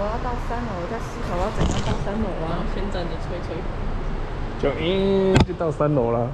我要到三楼，我在思考我要怎样到三楼啊。先站着吹吹风。就嗯，就到三楼了。